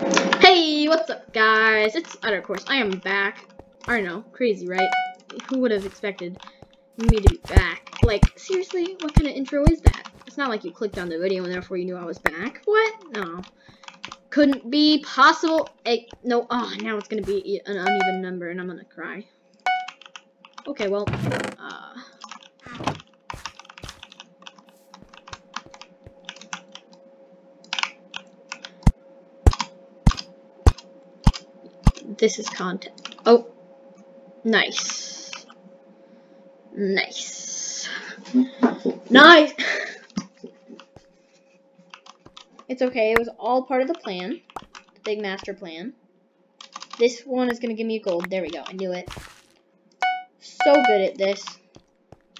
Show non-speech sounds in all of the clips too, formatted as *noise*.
Hey, what's up, guys? It's Idarkhorse. I am back. I don't know, crazy, right? Who would have expected me to be back? Like, seriously, what kind of intro is that? It's not like you clicked on the video and therefore you knew I was back. What? No. Couldn't be possible. Hey, no, oh, now it's gonna be an uneven number and I'm gonna cry. Okay, well, uh... This is content. Oh. Nice. Nice. Nice! it's okay, it was all part of the plan. The big master plan. This one is gonna give me a gold. There we go, I knew it. So good at this.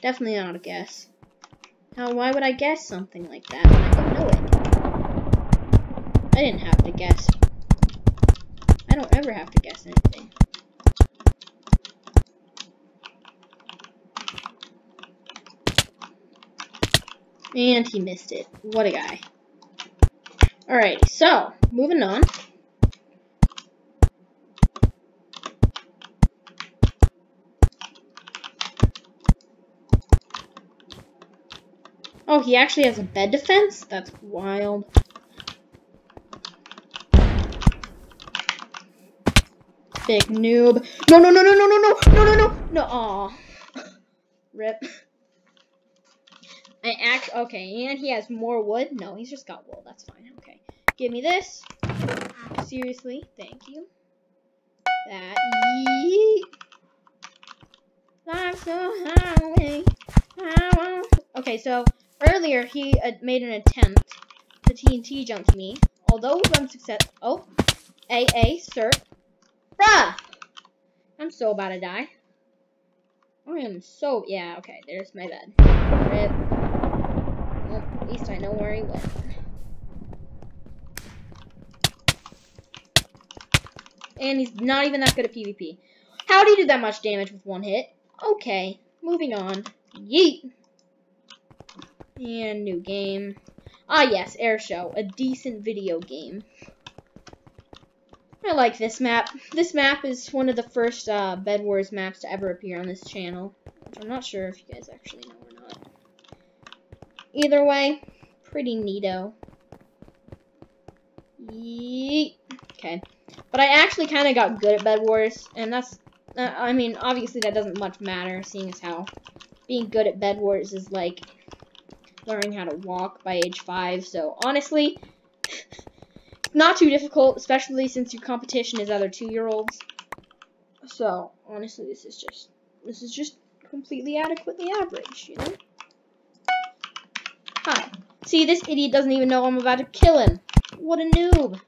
Definitely not a guess. Now, why would I guess something like that when I don't know it? I didn't have to guess. I don't ever have to guess anything. And he missed it. What a guy. Alright, so, moving on. Oh, he actually has a bed defense? That's wild. Big noob. No, no, no, no, no, no, no, no, no, no, no. Aw. Rip. I act okay, and he has more wood. No, he's just got wool. That's fine. Okay, give me this. Seriously, thank you. That yeet. So high. Okay, so earlier he uh, made an attempt to TNT jump me, although unsuccessful. Oh, A A sir, bruh. I'm so about to die. I am so yeah. Okay, there's my bed. Rip. Well, at least I know where he went. And he's not even that good at PvP. How do you do that much damage with one hit? Okay, moving on. Yeet. And new game. Ah yes, Air Show, a decent video game. I like this map. This map is one of the first uh, Bed Wars maps to ever appear on this channel. I'm not sure if you guys actually know or not. Either way, pretty neato. Yeet. Okay. But I actually kind of got good at Bed Wars, and that's, uh, I mean, obviously that doesn't much matter, seeing as how being good at Bed Wars is like learning how to walk by age 5, so honestly, not too difficult, especially since your competition is other two-year-olds. So, honestly, this is just, this is just completely adequately average, you know? Hi. See, this idiot doesn't even know I'm about to kill him. What a noob.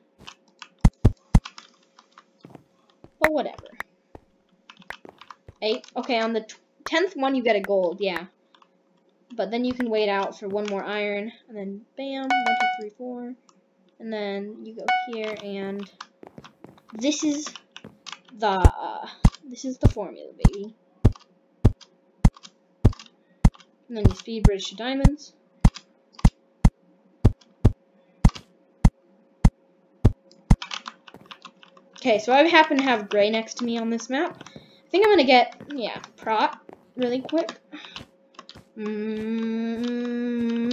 But whatever. Eight. Okay, on the tenth one, you get a gold, yeah. But then you can wait out for one more iron, and then bam, one, two, three, four. And then you go here, and this is the, uh, this is the formula, baby. And then you speed bridge to diamonds. Okay, so I happen to have gray next to me on this map. I think I'm gonna get, yeah, prot really quick. Mm.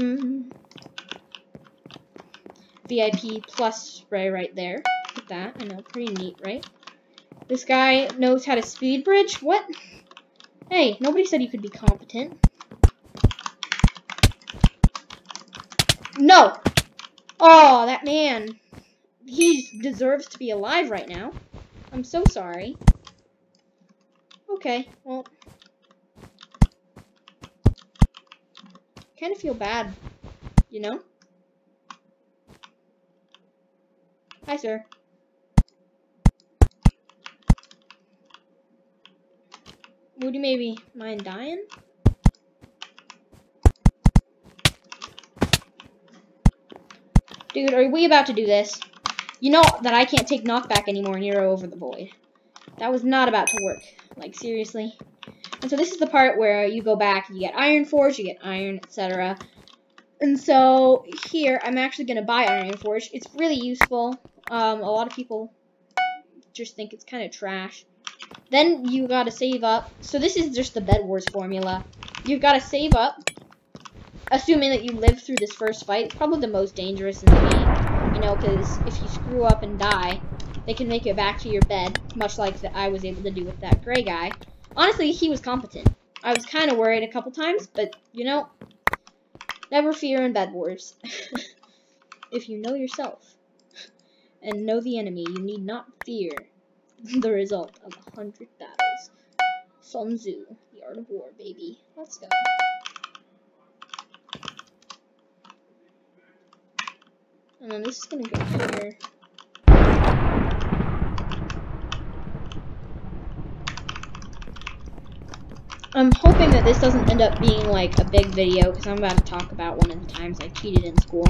VIP plus spray right there. Look at that. I know, pretty neat, right? This guy knows how to speed bridge? What? Hey, nobody said you could be competent. No! Oh, that man. He deserves to be alive right now. I'm so sorry. Okay, well. kind of feel bad, you know? Hi, sir. Would you maybe mind dying? Dude, are we about to do this? You know that I can't take knockback anymore and you're over the void. That was not about to work. Like, seriously? And so this is the part where you go back, you get Iron Forge, you get Iron, etc. And so here, I'm actually going to buy Iron Forge. It's really useful. Um, a lot of people just think it's kind of trash. Then you gotta save up. So this is just the Bed Wars formula. You've gotta save up, assuming that you live through this first fight. It's probably the most dangerous in the game, you know, because if you screw up and die, they can make it back to your bed, much like that I was able to do with that gray guy. Honestly, he was competent. I was kind of worried a couple times, but, you know, never fear in Bed Wars. *laughs* if you know yourself and know the enemy, you need not fear the result of a hundred battles. Sun Tzu, the art of war, baby. Let's go. And then this is gonna go here. I'm hoping that this doesn't end up being like a big video because I'm about to talk about one of the times I cheated in school.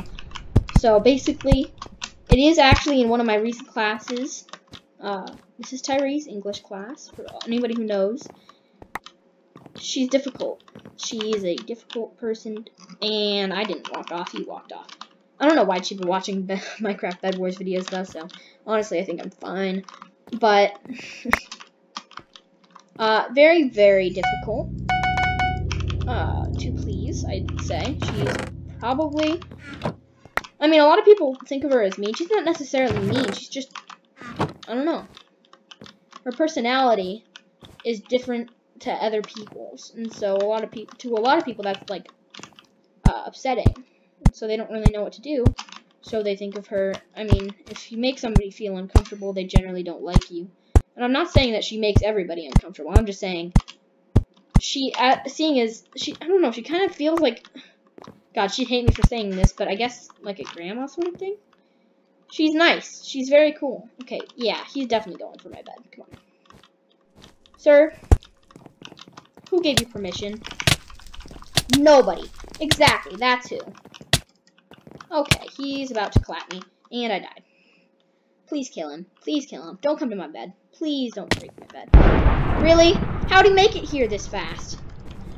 So basically, it is actually in one of my recent classes. Uh, this is Tyrese English class for anybody who knows. She's difficult. She is a difficult person, and I didn't walk off. he walked off. I don't know why she's been watching *laughs* Minecraft Bed Wars videos though. So honestly, I think I'm fine. But *laughs* uh, very very difficult uh, to please. I'd say she's probably. I mean, a lot of people think of her as mean. She's not necessarily mean. She's just I don't know. Her personality is different to other people's, and so a lot of people, to a lot of people, that's like uh, upsetting. So they don't really know what to do. So they think of her. I mean, if you make somebody feel uncomfortable, they generally don't like you. And I'm not saying that she makes everybody uncomfortable. I'm just saying she, uh, seeing as she, I don't know, she kind of feels like. God, she'd hate me for saying this, but I guess like a grandma sort of thing. She's nice. She's very cool. Okay, yeah, he's definitely going for my bed. Come on. Sir, who gave you permission? Nobody. Exactly, that's who. Okay, he's about to clap me, and I died. Please kill him. Please kill him. Don't come to my bed. Please don't break my bed. Really? How'd he make it here this fast?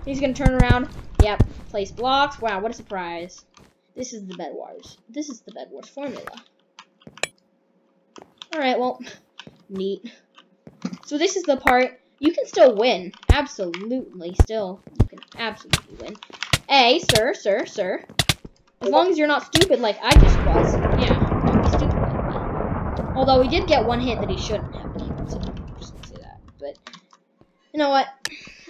He's gonna turn around. Yep. Place blocks. Wow, what a surprise. This is the Bed Wars. This is the Bed Wars formula. Alright, well, neat. So this is the part, you can still win. Absolutely, still, you can absolutely win. A, sir, sir, sir. As long as you're not stupid like I just was. Yeah, don't be stupid like me. Although we did get one hit that he shouldn't have, so I'm just gonna say that. But, you know what?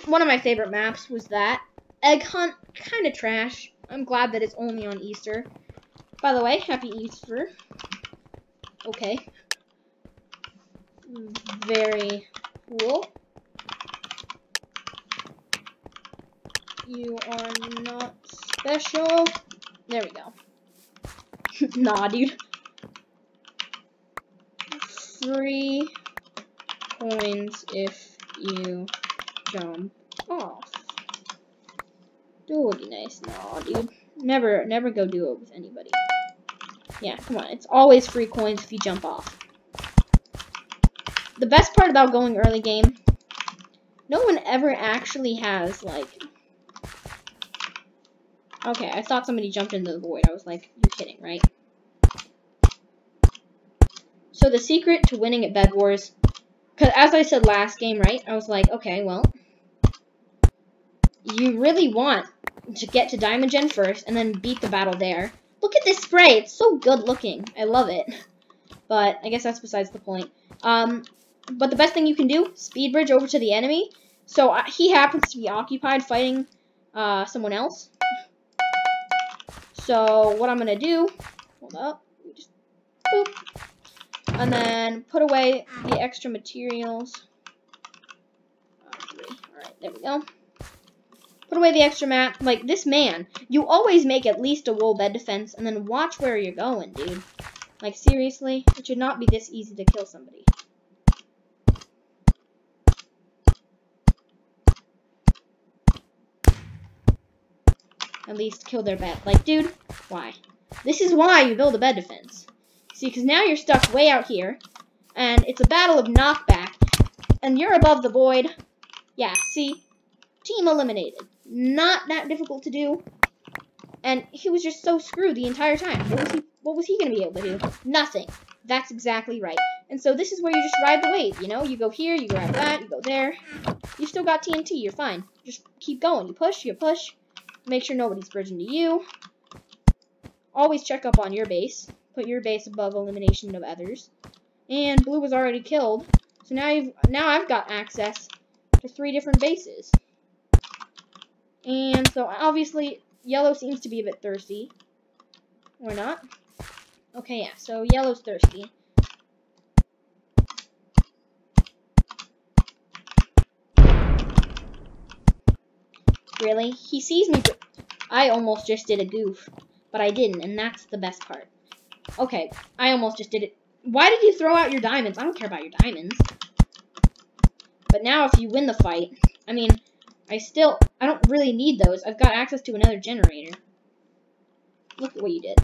One of my favorite maps was that. Egg Hunt, kind of trash. I'm glad that it's only on Easter. By the way, happy Easter. Okay very cool. You are not special. There we go. *laughs* nah, dude. Three coins if you jump off. Dude, nice. No, dude. Never, never go do it with anybody. Yeah, come on. It's always free coins if you jump off the best part about going early game, no one ever actually has, like... Okay, I thought somebody jumped into the void. I was like, you're kidding, right? So the secret to winning at Bed Wars, because as I said last game, right, I was like, okay, well, you really want to get to Diamond Gen first and then beat the battle there. Look at this spray. It's so good looking. I love it. But I guess that's besides the point. Um, but the best thing you can do, speed bridge over to the enemy. So uh, he happens to be occupied fighting uh, someone else. So what I'm going to do, hold up, just boop, and then put away the extra materials. Alright, there we go. Put away the extra map. Like, this man, you always make at least a wool bed defense, and then watch where you're going, dude. Like, seriously? It should not be this easy to kill somebody. at least kill their bed. Like, dude, why? This is why you build a bed defense. See, because now you're stuck way out here, and it's a battle of knockback, and you're above the void. Yeah, see? Team eliminated. Not that difficult to do. And he was just so screwed the entire time. What was he, what was he going to be able to do? Nothing. That's exactly right. And so this is where you just ride the wave, you know? You go here, you grab that, you go there. You still got TNT, you're fine. Just keep going. You push, you push. Make sure nobody's bridging to you. Always check up on your base. Put your base above elimination of others. And blue was already killed. So now you've now I've got access to three different bases. And so obviously yellow seems to be a bit thirsty. Or not. Okay, yeah, so yellow's thirsty. Really? He sees me. I almost just did a goof, but I didn't, and that's the best part. Okay, I almost just did it. Why did you throw out your diamonds? I don't care about your diamonds. But now if you win the fight, I mean, I still, I don't really need those. I've got access to another generator. Look at what you did.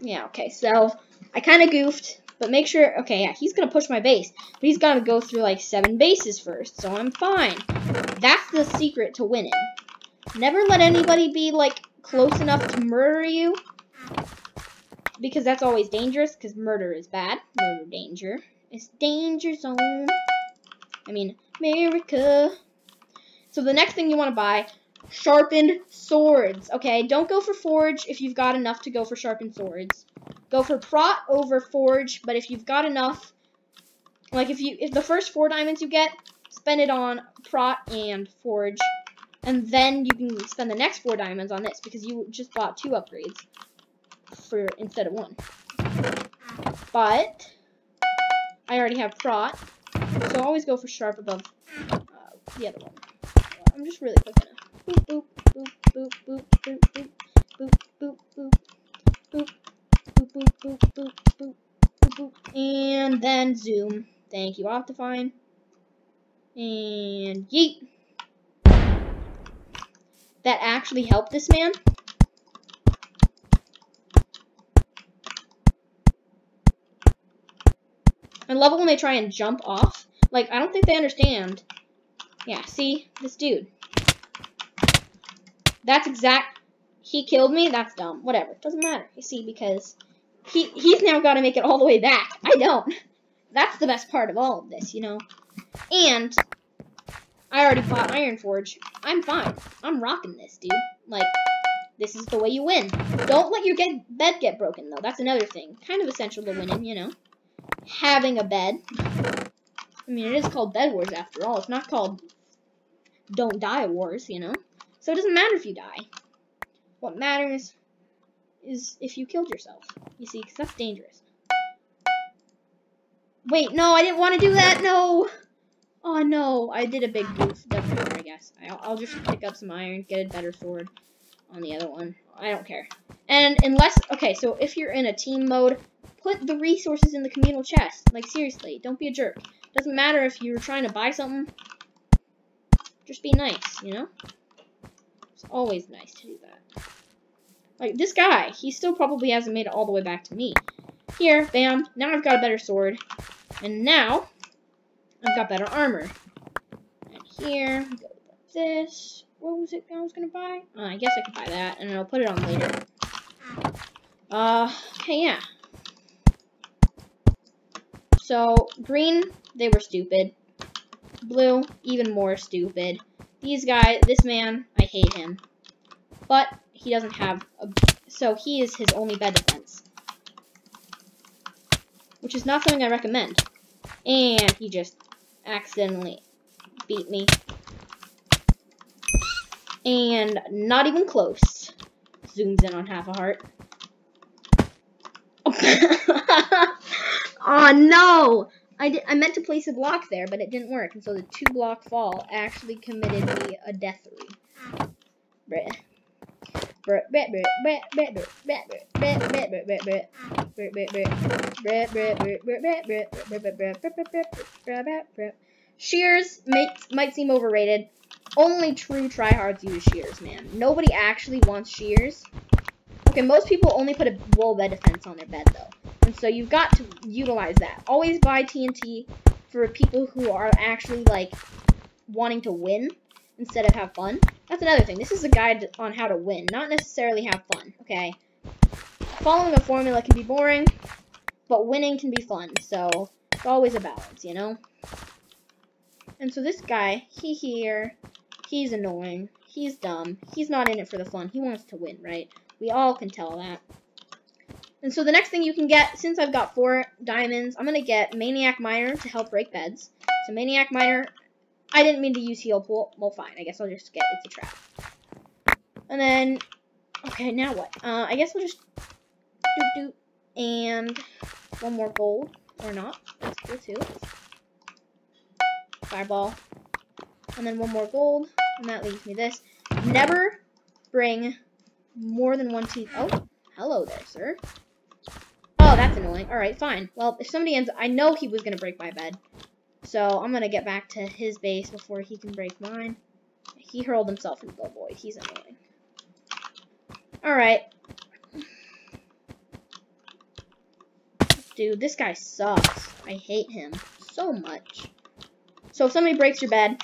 Yeah, okay, so I kind of goofed, but make sure, okay, yeah, he's going to push my base, but he's got to go through like seven bases first, so I'm fine. That's the secret to winning. Never let anybody be like close enough to murder you, because that's always dangerous, because murder is bad. Murder danger. It's danger zone. I mean, America. So the next thing you want to buy sharpened swords. Okay, don't go for forge if you've got enough to go for sharpened swords. Go for prot over forge, but if you've got enough, like if you if the first four diamonds you get, spend it on prot and forge, and then you can spend the next four diamonds on this because you just bought two upgrades for instead of one. But I already have prot, so always go for sharp above uh, the other one. I'm just really quick enough boop, boop, boop, boop, boop, boop, boop, boop, boop, boop, boop, boop, boop, boop, boop, boop, boop, and then zoom. Thank you, Optifine. And yeet. That actually helped this man. I love it when they try and jump off. Like, I don't think they understand. Yeah, see? This dude. That's exact. He killed me. That's dumb. Whatever. Doesn't matter. You see, because he he's now got to make it all the way back. I don't. That's the best part of all of this, you know. And I already bought Iron Forge. I'm fine. I'm rocking this, dude. Like, this is the way you win. Don't let your get, bed get broken, though. That's another thing. Kind of essential to winning, you know. Having a bed. I mean, it is called Bed Wars after all. It's not called Don't Die Wars, you know. So it doesn't matter if you die. What matters is if you killed yourself. You see, because that's dangerous. Wait, no, I didn't want to do that. No. Oh, no. I did a big goof. Matter, I guess. I'll, I'll just pick up some iron, get a better sword on the other one. I don't care. And unless, okay, so if you're in a team mode, put the resources in the communal chest. Like, seriously, don't be a jerk. Doesn't matter if you're trying to buy something. Just be nice, you know? It's always nice to do that. Like, this guy, he still probably hasn't made it all the way back to me. Here, bam, now I've got a better sword. And now, I've got better armor. And here, go this. What was it I was to buy? Uh, I guess I could buy that, and I'll put it on later. Uh, okay, yeah. So, green, they were stupid. Blue, even more stupid. These guys, this man, I hate him. But he doesn't have a, so he is his only bed defense. Which is not something I recommend. And he just accidentally beat me. And not even close. Zooms in on half a heart. oh no! I, did, I meant to place a block there, but it didn't work, and so the two block fall actually committed me a deathery. Shears might, might seem overrated. Only true tryhards use shears, man. Nobody actually wants shears. Okay, most people only put a wool bed defense on their bed, though. And so you've got to utilize that. Always buy TNT for people who are actually, like, wanting to win. instead of have fun. That's another thing. This is a guide on how to win, not necessarily have fun, okay? Following a formula can be boring, but winning can be fun, so it's always a balance, you know? And so this guy, he here, he's annoying, he's dumb, he's not in it for the fun, he wants to win, right? We all can tell that. And so the next thing you can get, since I've got four diamonds, I'm going to get Maniac Miner to help break beds. So Maniac Miner, I didn't mean to use Heal Pool. Well, fine. I guess I'll just get It's a Trap. And then, okay, now what? Uh, I guess we'll just doop doop. And one more gold. Or not. That's cool too. Fireball. And then one more gold. And that leaves me this. Never bring more than one teeth. Oh, hello there, sir. Oh, that's annoying. Alright, fine. Well, if somebody ends... I know he was going to break my bed. So, I'm going to get back to his base before he can break mine. He hurled himself into the void. He's annoying. Alright. Dude, this guy sucks. I hate him so much. So if somebody breaks your bed,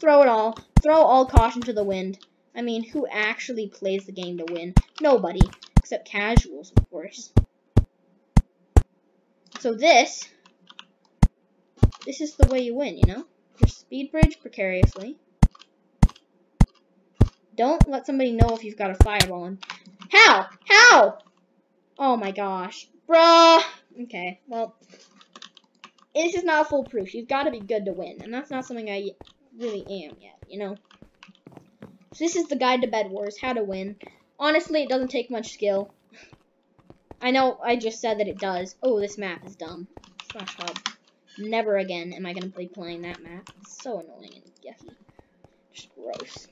throw it all. Throw all caution to the wind. I mean, who actually plays the game to win? Nobody. Except casuals, of course. So this, this is the way you win, you know? Just speed bridge precariously. Don't let somebody know if you've got a fireball in. How? How? Oh my gosh. Bruh. Okay, well, this is not foolproof. You've got to be good to win, and that's not something I really am yet, you know? So this is the guide to Bed Wars, how to win. Honestly, it doesn't take much skill. I know I just said that it does. Oh, this map is dumb. Slash hub. Never again am I going to be playing that map. It's so annoying and yucky. Just gross.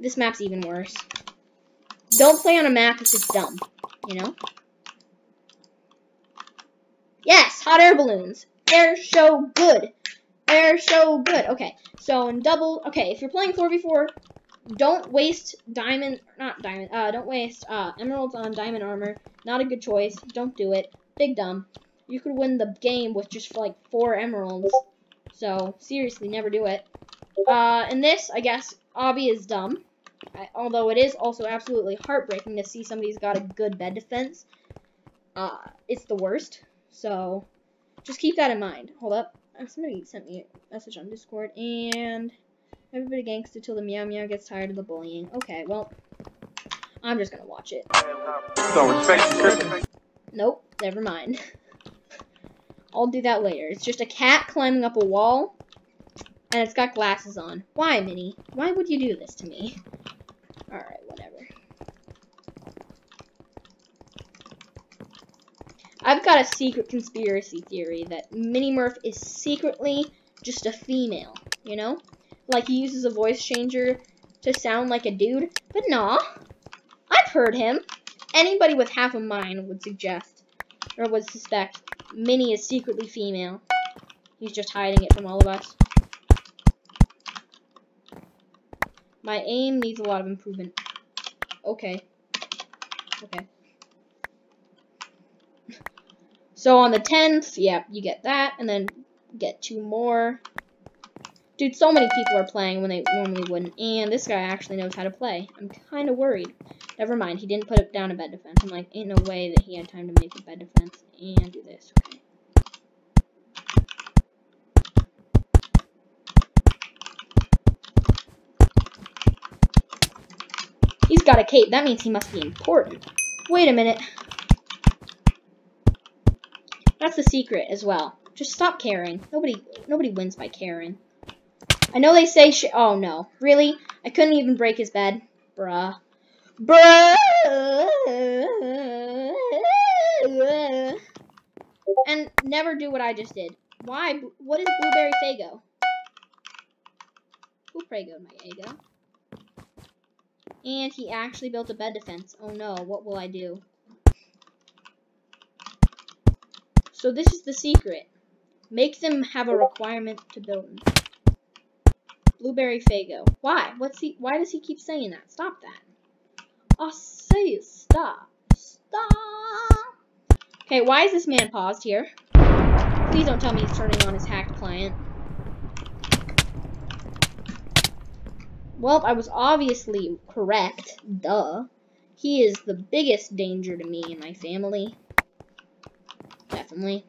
This map's even worse. Don't play on a map if it's dumb, you know? Yes, hot air balloons. Air show good. Air so good. Okay, so in double, okay, if you're playing 4v4, don't waste diamond, not diamond, uh, don't waste uh, emeralds on diamond armor. Not a good choice. Don't do it. Big dumb. You could win the game with just like four emeralds. So, seriously, never do it. Uh, and this, I guess, obby is dumb. I, although it is also absolutely heartbreaking to see somebody's got a good bed defense. Uh, it's the worst. So, just keep that in mind. Hold up. Uh, somebody sent me a message on Discord, and everybody gangsta till the meow meow gets tired of the bullying. Okay, well, I'm just gonna watch it. So respect Nope, never mind. *laughs* I'll do that later. It's just a cat climbing up a wall, and it's got glasses on. Why, Minnie? Why would you do this to me? *laughs* Alright, whatever. I've got a secret conspiracy theory that Mini Murph is secretly just a female, you know? Like he uses a voice changer to sound like a dude, but nah, I've heard him. Anybody with half a mind would suggest, or would suspect, Minnie is secretly female. He's just hiding it from all of us. My aim needs a lot of improvement. Okay. Okay. So on the 10th, yeah, you get that, and then get two more. Dude, so many people are playing when they normally wouldn't, and this guy actually knows how to play. I'm kind of worried. Never mind, he didn't put down a bed defense. I'm like, ain't no way that he had time to make a bed defense and do this. Okay. He's got a cape. That means he must be important. Wait a minute. That's the secret as well. Just stop caring. Nobody nobody wins by caring. I know they say sh Oh, no. Really? I couldn't even break his bed. Bruh. Bruh! And never do what I just did. Why? What is Blueberry Fago? Who Pragoed my Ego? And he actually built a bed defense. Oh no, what will I do? So this is the secret. Make them have a requirement to build them. Blueberry Fago. Why? What's he? Why does he keep saying that? Stop that. I say stop. Stop. Okay, why is this man paused here? Please don't tell me he's turning on his hacked client. Well, I was obviously correct. Duh. He is the biggest danger to me and my family. Definitely.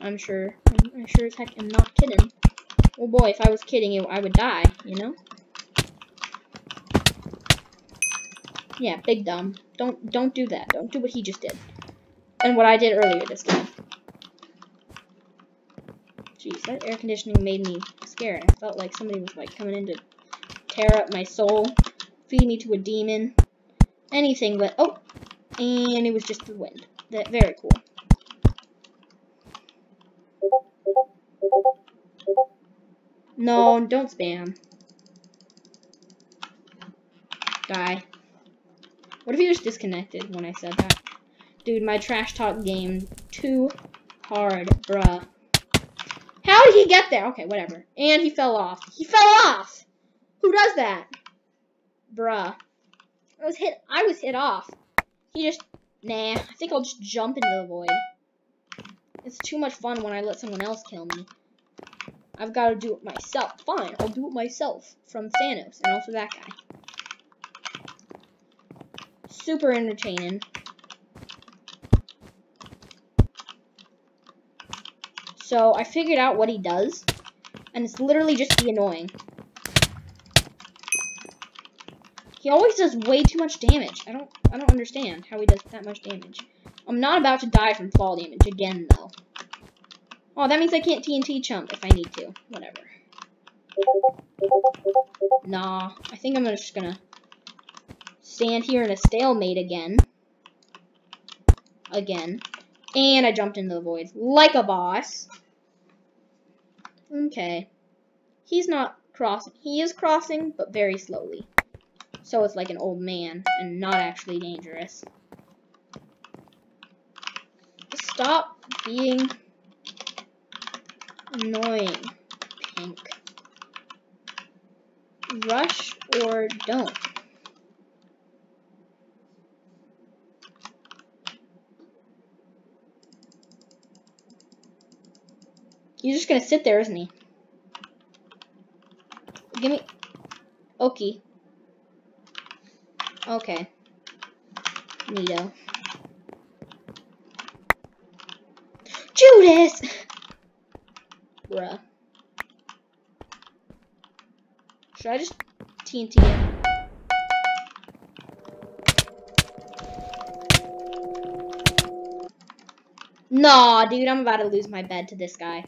I'm sure. I'm, sure as heck am not kidding. Oh boy, if I was kidding you, I would die, you know? Yeah, big dumb. Don't don't do that. Don't do what he just did. And what I did earlier this time. Jeez, that air conditioning made me scared. I felt like somebody was like coming in to tear up my soul, feed me to a demon, anything but oh, and it was just the wind. That very cool. No, don't spam. Die. What if he was disconnected when I said that? Dude, my trash talk game too hard, bruh. How did he get there? Okay, whatever. And he fell off. He fell off! Who does that? Bruh. I was hit I was hit off. He just nah, I think I'll just jump into the void. It's too much fun when I let someone else kill me. I've got to do it myself. Fine, I'll do it myself from Thanos and also that guy. Super entertaining. So I figured out what he does, and it's literally just be annoying. He always does way too much damage. I don't I don't understand how he does that much damage. I'm not about to die from fall damage again though. Oh, that means I can't TNT chump if I need to. Whatever. Nah, I think I'm just gonna stand here in a stalemate again. Again. And I jumped into the void like a boss. Okay. He's not crossing. He is crossing, but very slowly. So it's like an old man and not actually dangerous. Stop being Annoying. Pink. Rush or don't. He's just gonna sit there, isn't he? Give me... Okay. Okay. Neato. Judas! Bruh. Should I just TNT it? Nah, dude, I'm about to lose my bed to this guy.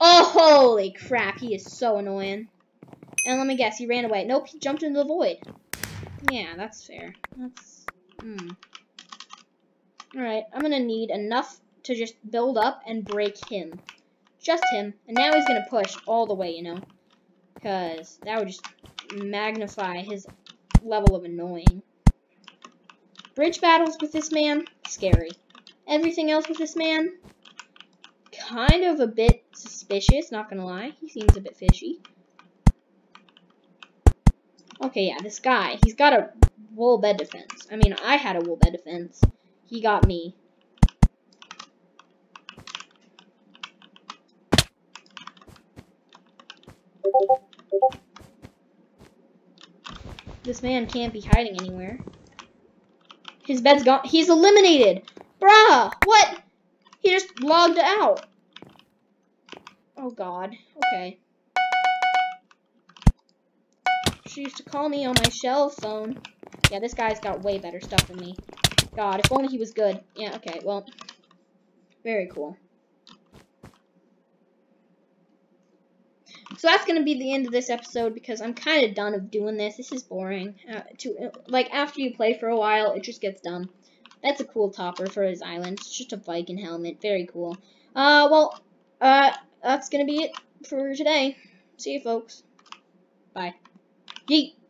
Oh, holy crap, he is so annoying. And let me guess, he ran away. Nope, he jumped into the void. Yeah, that's fair. That's, hmm. Alright, I'm gonna need enough to just build up and break him. Just him. And now he's to push all the way, you know. Because that would just magnify his level of annoying. Bridge battles with this man, scary. Everything else with this man, kind of a bit suspicious, not gonna lie. He seems a bit fishy. Okay, yeah, this guy, he's got a wool bed defense. I mean, I had a wool bed defense. He got me. This man can't be hiding anywhere. His bed's gone. He's eliminated. Bruh, what? He just logged out. Oh, God. Okay. She used to call me on my shell phone. Yeah, this guy's got way better stuff than me. God, if only he was good. Yeah, okay, well. Very cool. So that's going to be the end of this episode because I'm kind of done of doing this. This is boring. Uh, to Like, after you play for a while, it just gets dumb. That's a cool topper for his island. It's just a Viking helmet. Very cool. Uh, well, uh, that's going to be it for today. See you, folks. Bye. Yeet.